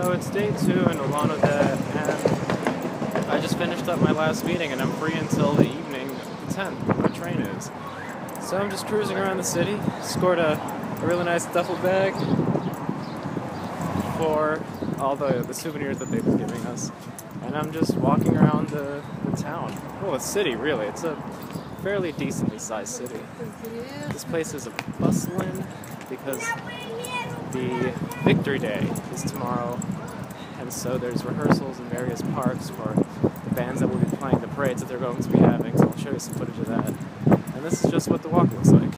So it's day two in Ulan-Ude, and I just finished up my last meeting, and I'm free until the evening, the 10th, when my train is. So I'm just cruising around the city, scored a, a really nice duffel bag for all the, the souvenirs that they've been giving us. And I'm just walking around the, the town. Well, the city, really. It's a fairly decently sized city. This place is a bustling because the Victory Day is tomorrow, and so there's rehearsals in various parks for the bands that will be playing the parades that they're going to be having, so I'll show you some footage of that. And this is just what the walk looks like.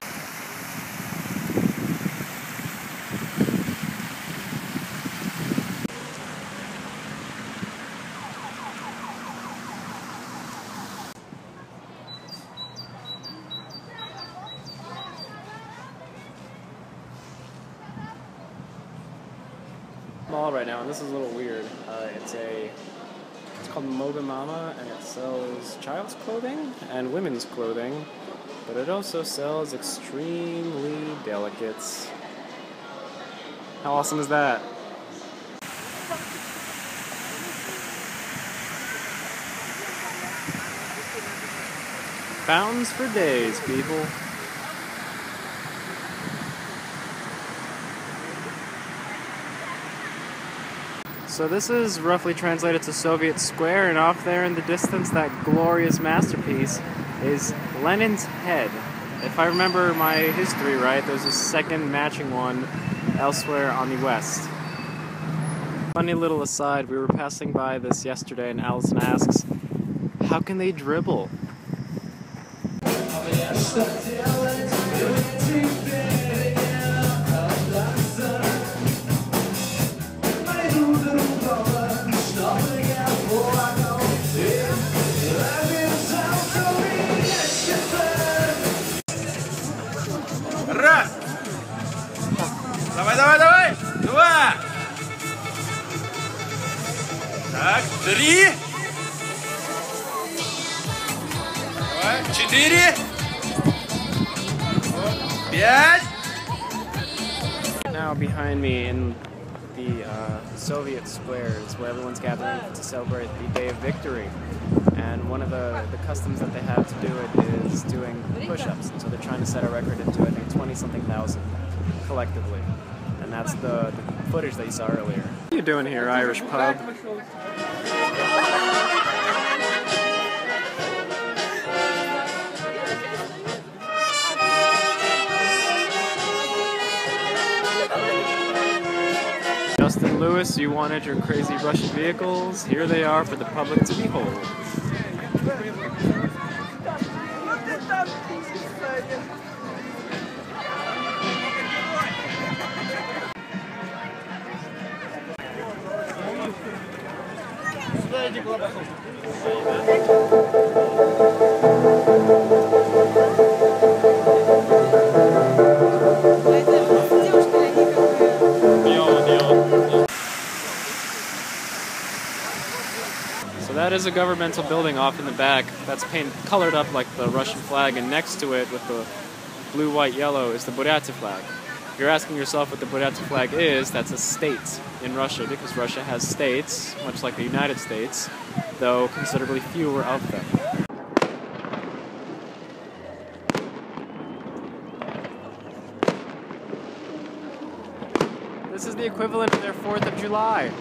Mall right now, and this is a little weird. Uh, it's a it's called Moga Mama, and it sells child's clothing and women's clothing, but it also sells extremely delicates. How awesome is that? Fountains for days, people. So this is roughly translated to Soviet Square, and off there in the distance, that glorious masterpiece is Lenin's head. If I remember my history right, there's a second matching one elsewhere on the west. Funny little aside, we were passing by this yesterday, and Allison asks, how can they dribble? Давай, давай, давай. Два. Так, три. Давай, четыре. Пять. Now behind me in the uh, Soviet squares where everyone's gathering to celebrate the Day of Victory. And one of the, the customs that they have to do it is doing push-ups. And so they're trying to set a record into, I think, 20-something thousand collectively. And that's the, the footage that you saw earlier. What are you doing here, Irish pub? Justin Lewis, you wanted your crazy Russian vehicles. Here they are for the public to behold. Ну ты там писаешь. Сюда иди, Клопаков. So that is a governmental building off in the back that's painted colored up like the Russian flag, and next to it with the blue, white, yellow is the Buryatia flag. If you're asking yourself what the Buryatia flag is, that's a state in Russia because Russia has states, much like the United States, though considerably fewer of them. This is the equivalent of their 4th of July.